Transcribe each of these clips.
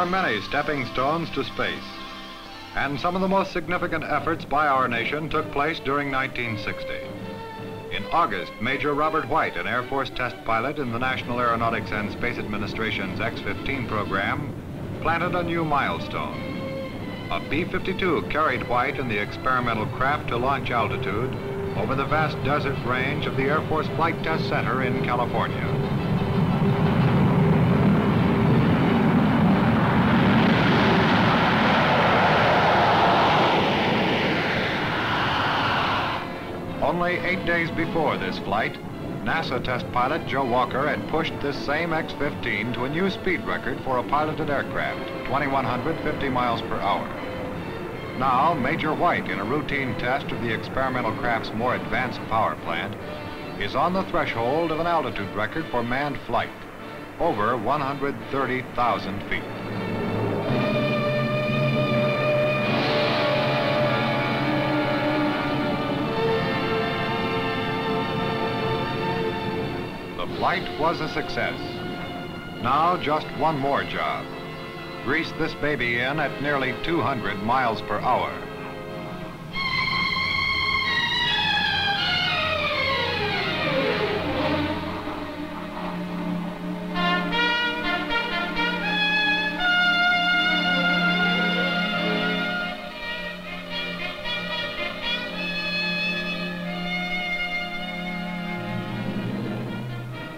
Are many stepping stones to space, and some of the most significant efforts by our nation took place during 1960. In August, Major Robert White, an Air Force test pilot in the National Aeronautics and Space Administration's X-15 program, planted a new milestone. A B-52 carried White and the experimental craft to launch altitude over the vast desert range of the Air Force Flight Test Center in California. Only eight days before this flight, NASA test pilot Joe Walker had pushed this same X-15 to a new speed record for a piloted aircraft, 2,150 miles per hour. Now, Major White, in a routine test of the experimental craft's more advanced power plant, is on the threshold of an altitude record for manned flight, over 130,000 feet. The flight was a success. Now just one more job grease this baby in at nearly 200 miles per hour.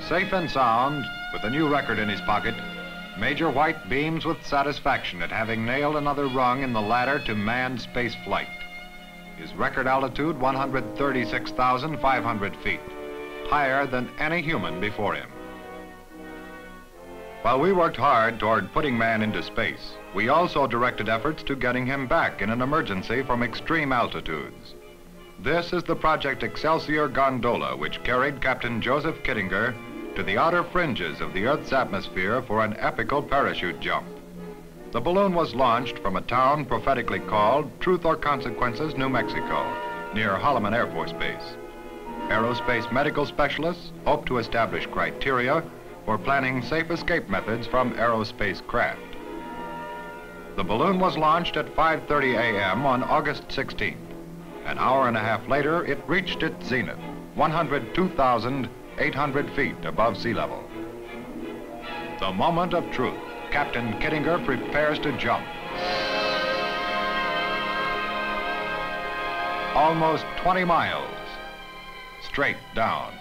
Safe and sound, with a new record in his pocket, Major White beams with satisfaction at having nailed another rung in the ladder to manned space flight. His record altitude, 136,500 feet, higher than any human before him. While we worked hard toward putting man into space, we also directed efforts to getting him back in an emergency from extreme altitudes. This is the Project Excelsior gondola, which carried Captain Joseph Kittinger to the outer fringes of the Earth's atmosphere for an epical parachute jump. The balloon was launched from a town prophetically called Truth or Consequences, New Mexico, near Holloman Air Force Base. Aerospace medical specialists hope to establish criteria for planning safe escape methods from aerospace craft. The balloon was launched at 5.30 a.m. on August 16th. An hour and a half later, it reached its zenith, 102,000 800 feet above sea level. The moment of truth. Captain Kittinger prepares to jump. Almost 20 miles, straight down.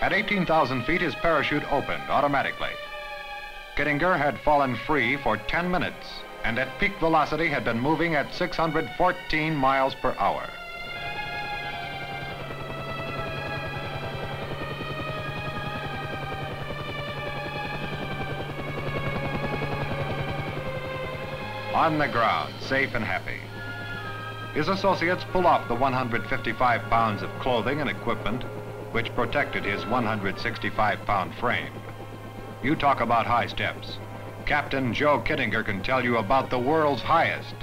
At 18,000 feet, his parachute opened automatically. Kittinger had fallen free for 10 minutes and at peak velocity had been moving at 614 miles per hour. On the ground, safe and happy. His associates pull off the 155 pounds of clothing and equipment which protected his 165-pound frame. You talk about high steps. Captain Joe Kittinger can tell you about the world's highest.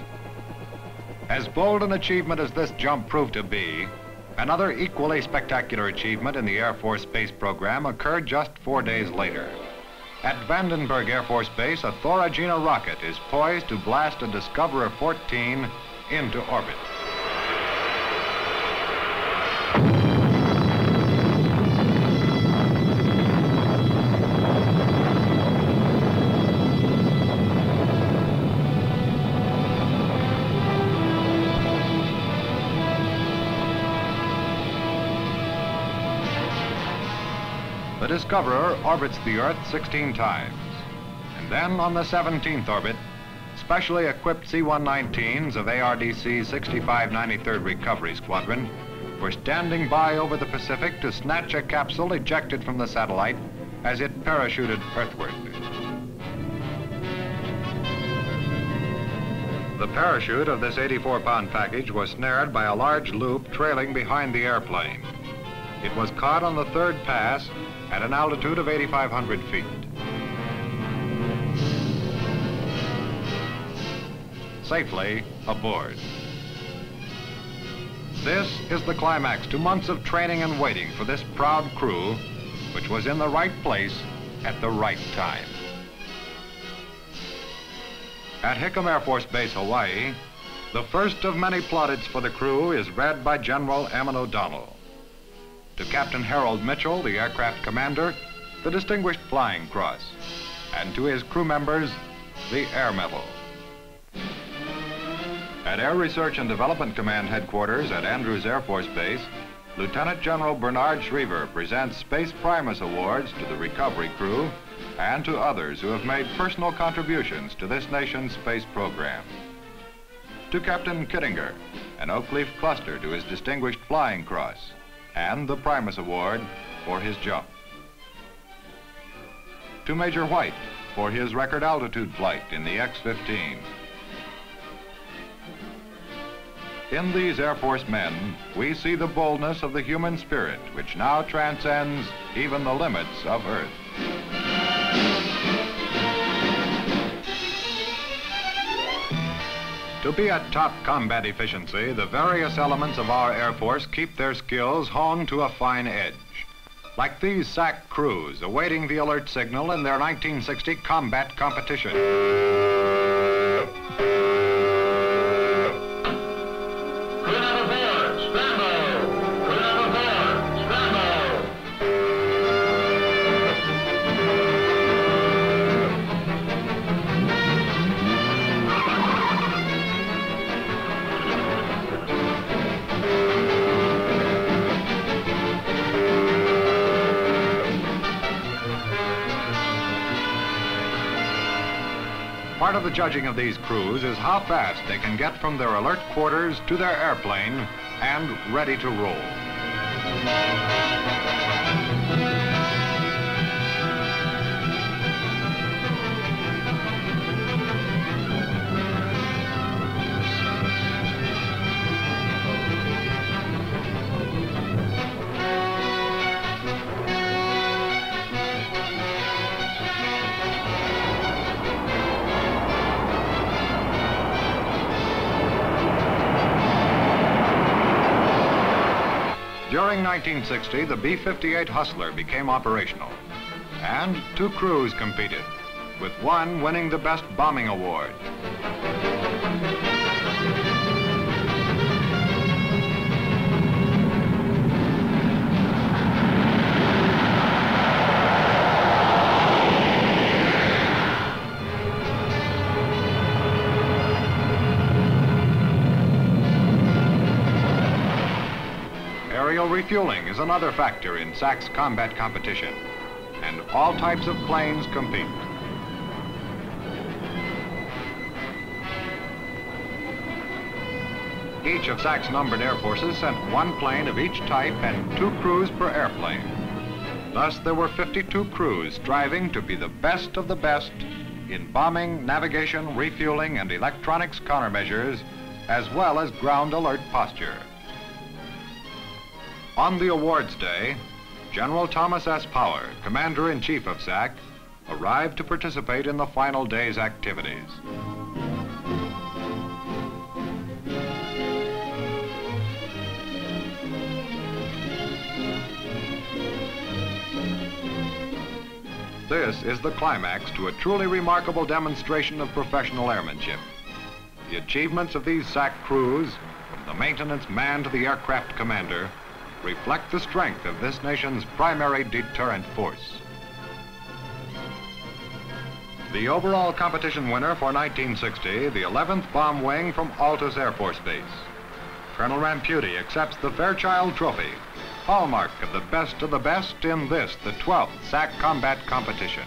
As bold an achievement as this jump proved to be, another equally spectacular achievement in the Air Force Space Program occurred just four days later. At Vandenberg Air Force Base, a Thor Agena rocket is poised to blast a Discoverer 14 into orbit. The Discoverer orbits the Earth 16 times. And then on the 17th orbit, specially equipped C-119s of ARDC's 6593rd Recovery Squadron were standing by over the Pacific to snatch a capsule ejected from the satellite as it parachuted earthward. The parachute of this 84-pound package was snared by a large loop trailing behind the airplane. It was caught on the third pass at an altitude of 8,500 feet. Safely aboard. This is the climax to months of training and waiting for this proud crew which was in the right place at the right time. At Hickam Air Force Base, Hawaii, the first of many plaudits for the crew is read by General Emmett O'Donnell. To Captain Harold Mitchell, the aircraft commander, the Distinguished Flying Cross, and to his crew members, the Air Medal. At Air Research and Development Command Headquarters at Andrews Air Force Base, Lieutenant General Bernard Schriever presents Space Primus Awards to the recovery crew and to others who have made personal contributions to this nation's space program. To Captain Kittinger, an oak leaf cluster to his Distinguished Flying Cross, and the Primus Award for his jump. To Major White for his record altitude flight in the X-15. In these Air Force men, we see the boldness of the human spirit, which now transcends even the limits of Earth. To be at top combat efficiency, the various elements of our Air Force keep their skills honed to a fine edge. Like these SAC crews awaiting the alert signal in their 1960 combat competition. The judging of these crews is how fast they can get from their alert quarters to their airplane and ready to roll. During 1960, the B-58 Hustler became operational, and two crews competed, with one winning the Best Bombing Award. Refueling is another factor in SAC's combat competition, and all types of planes compete. Each of SAC's numbered air forces sent one plane of each type and two crews per airplane. Thus, there were 52 crews striving to be the best of the best in bombing, navigation, refueling, and electronics countermeasures, as well as ground alert posture. On the awards day, General Thomas S. Power, Commander-in-Chief of SAC, arrived to participate in the final day's activities. This is the climax to a truly remarkable demonstration of professional airmanship. The achievements of these SAC crews, from the maintenance man to the aircraft commander, reflect the strength of this nation's primary deterrent force. The overall competition winner for 1960, the 11th Bomb Wing from Altus Air Force Base. Colonel Ramputi accepts the Fairchild Trophy, hallmark of the best of the best in this, the 12th SAC Combat Competition.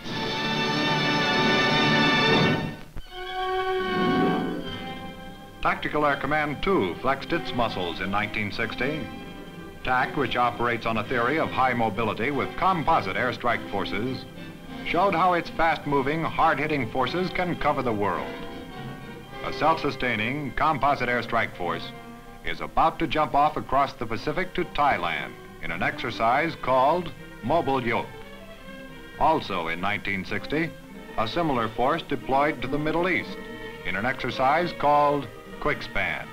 Tactical Air Command 2 flexed its muscles in 1960. TAC, which operates on a theory of high mobility with composite airstrike forces, showed how its fast-moving, hard-hitting forces can cover the world. A self-sustaining composite airstrike force is about to jump off across the Pacific to Thailand in an exercise called Mobile Yoke. Also in 1960, a similar force deployed to the Middle East in an exercise called Quickspan.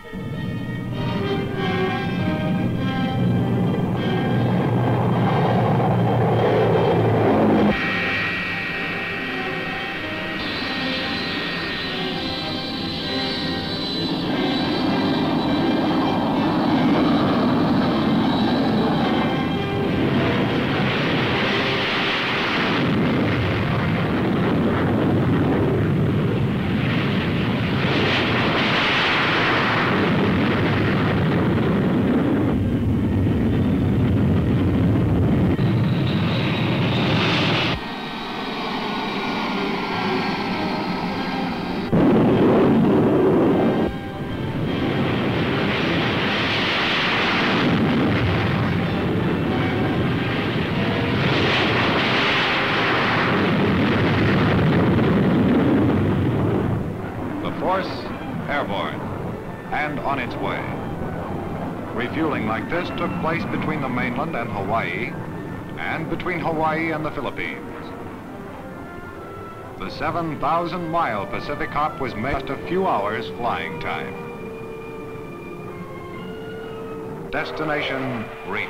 Place between the mainland and Hawaii, and between Hawaii and the Philippines. The 7,000 mile Pacific hop was made just a few hours flying time. Destination reached.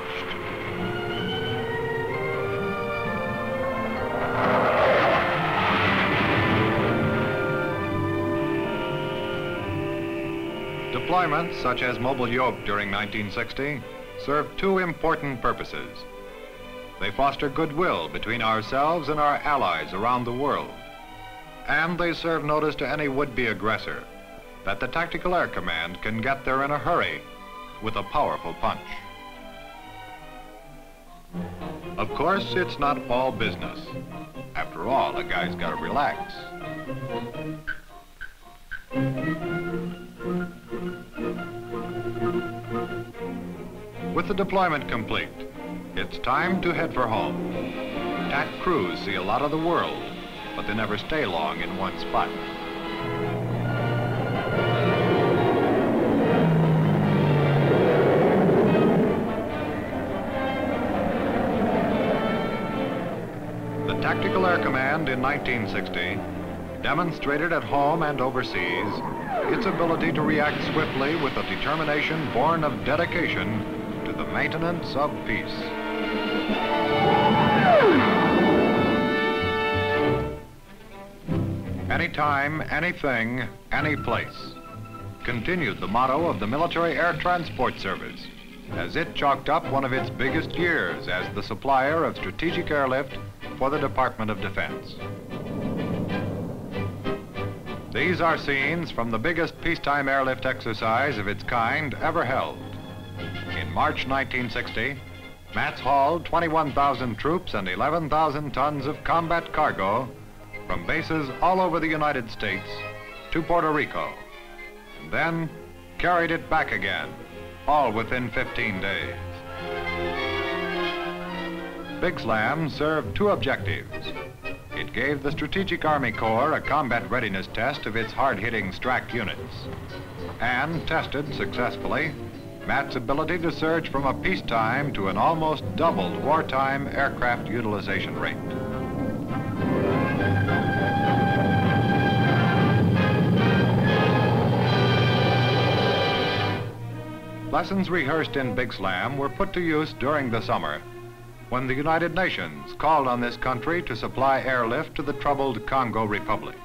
Deployments such as Mobile Yoke during 1960 served two important purposes. They foster goodwill between ourselves and our allies around the world. And they serve notice to any would-be aggressor that the Tactical Air Command can get there in a hurry with a powerful punch. Of course, it's not all business. After all, a guy's got to relax. With the deployment complete, it's time to head for home. TAC crews see a lot of the world, but they never stay long in one spot. The Tactical Air Command in 1960 demonstrated at home and overseas its ability to react swiftly with a determination born of dedication the maintenance of peace. Anytime, anything, any place. Continued the motto of the Military Air Transport Service as it chalked up one of its biggest years as the supplier of strategic airlift for the Department of Defense. These are scenes from the biggest peacetime airlift exercise of its kind ever held. In March 1960, MATS hauled 21,000 troops and 11,000 tons of combat cargo from bases all over the United States to Puerto Rico, and then carried it back again, all within 15 days. Big Slam served two objectives. It gave the Strategic Army Corps a combat readiness test of its hard-hitting STRAC units and tested successfully MAT's ability to surge from a peacetime to an almost doubled wartime aircraft utilization rate. Lessons rehearsed in Big Slam were put to use during the summer when the United Nations called on this country to supply airlift to the troubled Congo Republic.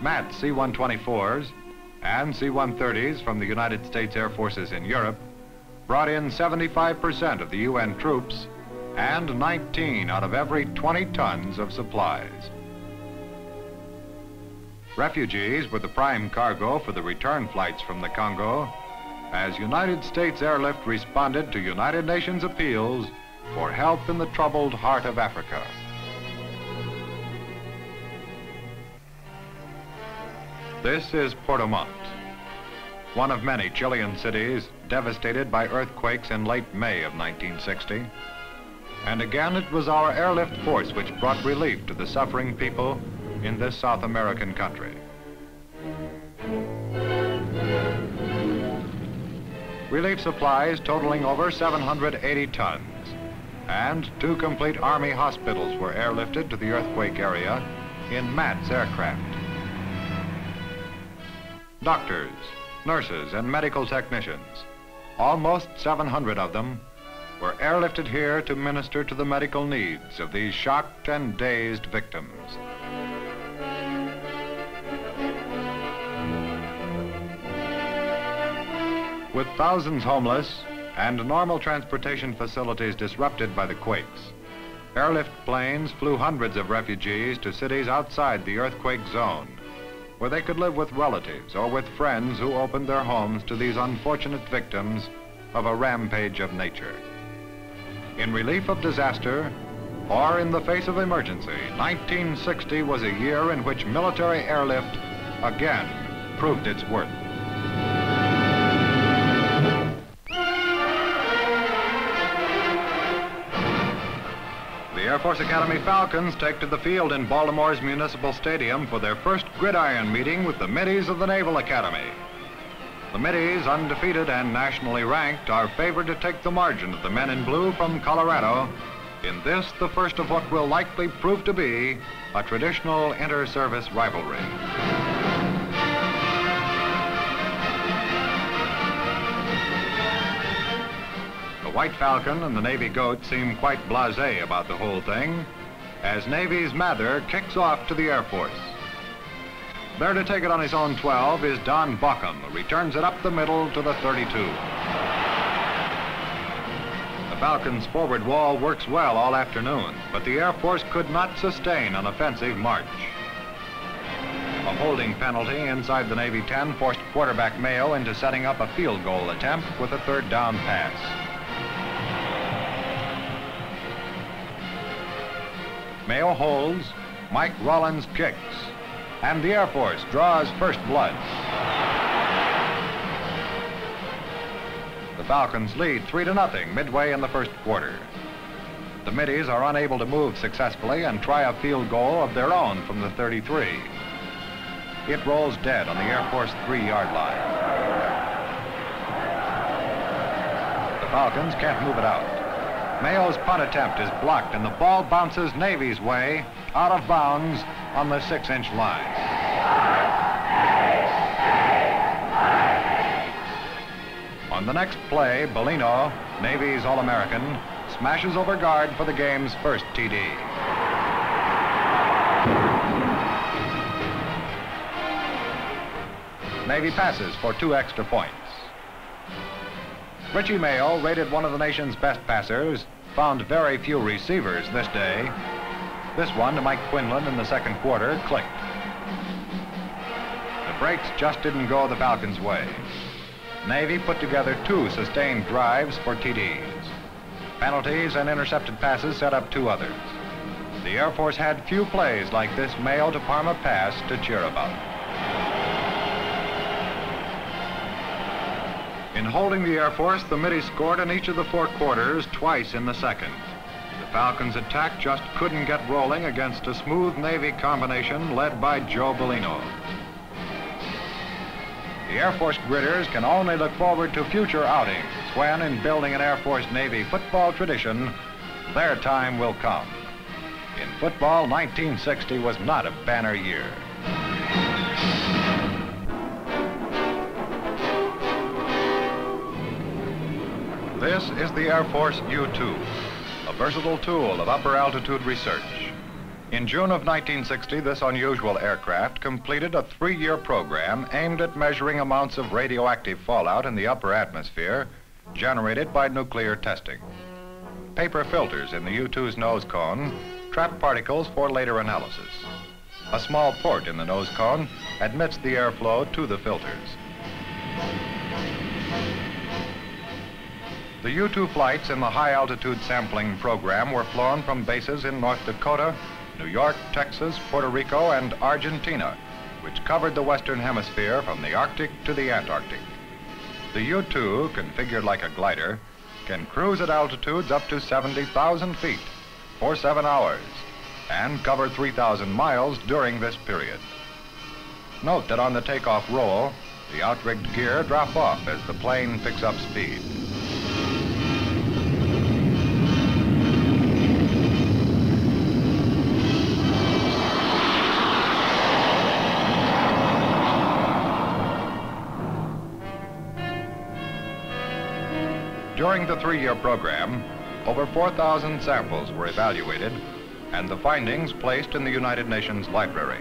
MAT C-124s and C-130s from the United States Air Forces in Europe brought in 75% of the UN troops and 19 out of every 20 tons of supplies. Refugees were the prime cargo for the return flights from the Congo as United States airlift responded to United Nations appeals for help in the troubled heart of Africa. This is Puerto Montt, one of many Chilean cities devastated by earthquakes in late May of 1960. And again, it was our airlift force which brought relief to the suffering people in this South American country. Relief supplies totaling over 780 tons, and two complete Army hospitals were airlifted to the earthquake area in MATS aircraft. Doctors, nurses, and medical technicians, almost 700 of them, were airlifted here to minister to the medical needs of these shocked and dazed victims. With thousands homeless and normal transportation facilities disrupted by the quakes, airlift planes flew hundreds of refugees to cities outside the earthquake zone, where they could live with relatives or with friends who opened their homes to these unfortunate victims of a rampage of nature. In relief of disaster, or in the face of emergency, 1960 was a year in which military airlift again proved its worth. Force Academy Falcons take to the field in Baltimore's Municipal Stadium for their first gridiron meeting with the middies of the Naval Academy. The Middies, undefeated and nationally ranked, are favored to take the margin of the men in blue from Colorado in this, the first of what will likely prove to be a traditional inter-service rivalry. White Falcon and the Navy Goat seem quite blasé about the whole thing, as Navy's Mather kicks off to the Air Force. There to take it on his own 12 is Don Baucom, who returns it up the middle to the 32. The Falcon's forward wall works well all afternoon, but the Air Force could not sustain an offensive march. A holding penalty inside the Navy 10 forced quarterback Mayo into setting up a field goal attempt with a third down pass. Mayo holds, Mike Rollins kicks, and the Air Force draws first blood. The Falcons lead 3 to nothing midway in the first quarter. The Middies are unable to move successfully and try a field goal of their own from the 33. It rolls dead on the Air Force three-yard line. The Falcons can't move it out. Mayo's punt attempt is blocked and the ball bounces Navy's way out of bounds on the six-inch line. On the next play, Bellino, Navy's All-American, smashes over guard for the game's first TD. Navy passes for two extra points. Richie Mayo, rated one of the nation's best passers, found very few receivers this day. This one to Mike Quinlan in the second quarter clicked. The breaks just didn't go the Falcons' way. Navy put together two sustained drives for TDs. Penalties and intercepted passes set up two others. The Air Force had few plays like this Mayo to Parma pass to cheer about. In holding the Air Force, the Middies scored in each of the four quarters, twice in the second. The Falcons' attack just couldn't get rolling against a smooth Navy combination led by Joe Bellino. The Air Force gridders can only look forward to future outings when, in building an Air Force Navy football tradition, their time will come. In football, 1960 was not a banner year. This is the Air Force U-2, a versatile tool of upper altitude research. In June of 1960, this unusual aircraft completed a three-year program aimed at measuring amounts of radioactive fallout in the upper atmosphere generated by nuclear testing. Paper filters in the U-2's nose cone trap particles for later analysis. A small port in the nose cone admits the airflow to the filters. The U-2 flights in the high-altitude sampling program were flown from bases in North Dakota, New York, Texas, Puerto Rico, and Argentina, which covered the Western Hemisphere from the Arctic to the Antarctic. The U-2, configured like a glider, can cruise at altitudes up to 70,000 feet for seven hours and cover 3,000 miles during this period. Note that on the takeoff roll, the outrigged gear drop off as the plane picks up speed. During the three-year program, over 4,000 samples were evaluated and the findings placed in the United Nations Library.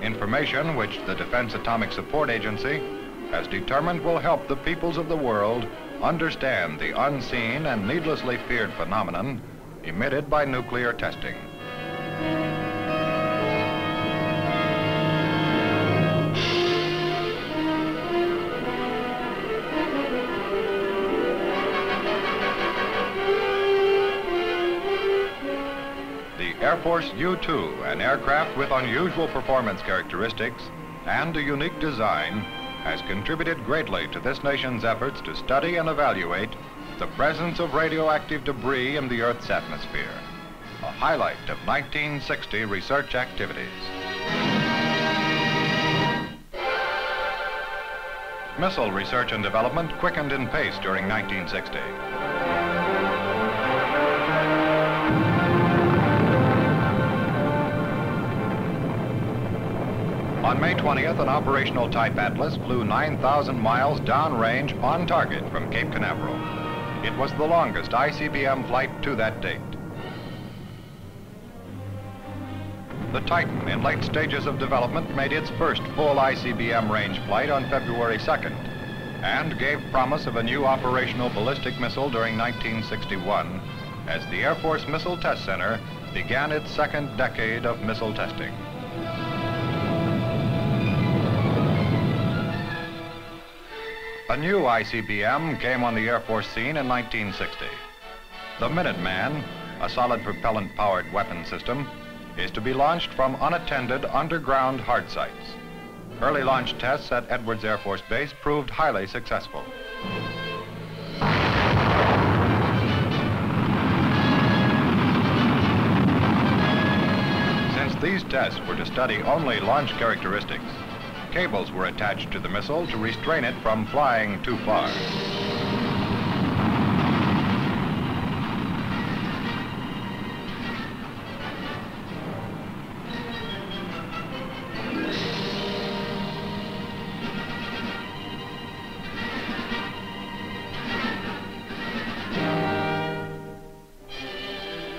Information which the Defense Atomic Support Agency has determined will help the peoples of the world understand the unseen and needlessly feared phenomenon emitted by nuclear testing. Air Force U-2, an aircraft with unusual performance characteristics and a unique design, has contributed greatly to this nation's efforts to study and evaluate the presence of radioactive debris in the Earth's atmosphere, a highlight of 1960 research activities. Missile research and development quickened in pace during 1960. On May 20th, an operational Type Atlas flew 9,000 miles downrange on target from Cape Canaveral. It was the longest ICBM flight to that date. The Titan, in late stages of development, made its first full ICBM range flight on February 2nd and gave promise of a new operational ballistic missile during 1961 as the Air Force Missile Test Center began its second decade of missile testing. A new ICBM came on the Air Force scene in 1960. The Minuteman, a solid propellant powered weapon system, is to be launched from unattended underground hard sites. Early launch tests at Edwards Air Force Base proved highly successful. Since these tests were to study only launch characteristics, cables were attached to the missile to restrain it from flying too far.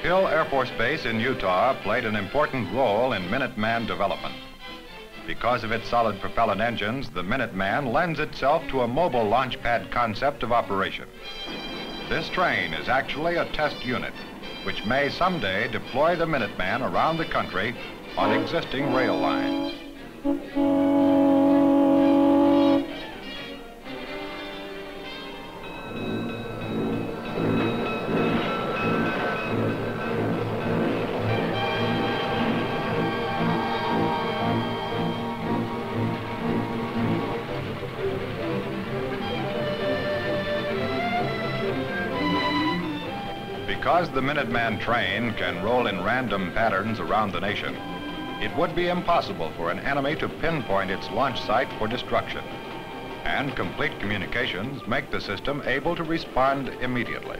Hill Air Force Base in Utah played an important role in Minuteman development. Because of its solid propellant engines, the Minuteman lends itself to a mobile launch pad concept of operation. This train is actually a test unit, which may someday deploy the Minuteman around the country on existing rail lines. Because the Minuteman train can roll in random patterns around the nation, it would be impossible for an enemy to pinpoint its launch site for destruction. And complete communications make the system able to respond immediately.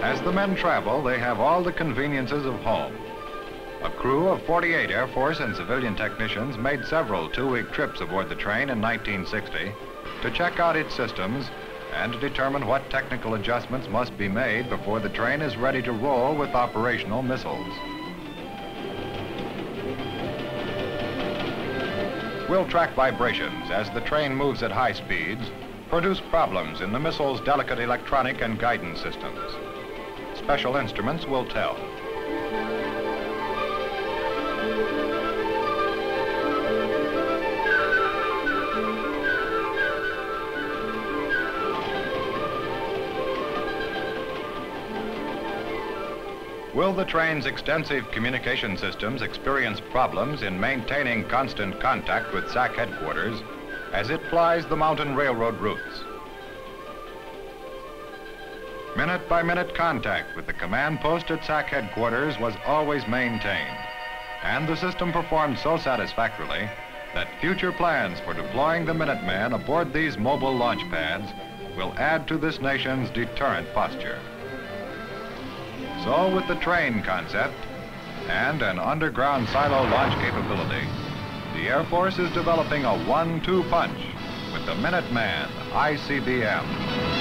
As the men travel, they have all the conveniences of home. A crew of 48 Air Force and civilian technicians made several two-week trips aboard the train in 1960 to check out its systems and to determine what technical adjustments must be made before the train is ready to roll with operational missiles. We'll track vibrations as the train moves at high speeds produce problems in the missile's delicate electronic and guidance systems. Special instruments will tell. Will the train's extensive communication systems experience problems in maintaining constant contact with SAC headquarters as it flies the mountain railroad routes? Minute by minute contact with the command post at SAC headquarters was always maintained, and the system performed so satisfactorily that future plans for deploying the Minuteman aboard these mobile launch pads will add to this nation's deterrent posture. So with the train concept and an underground silo launch capability, the Air Force is developing a one-two punch with the Minuteman ICBM.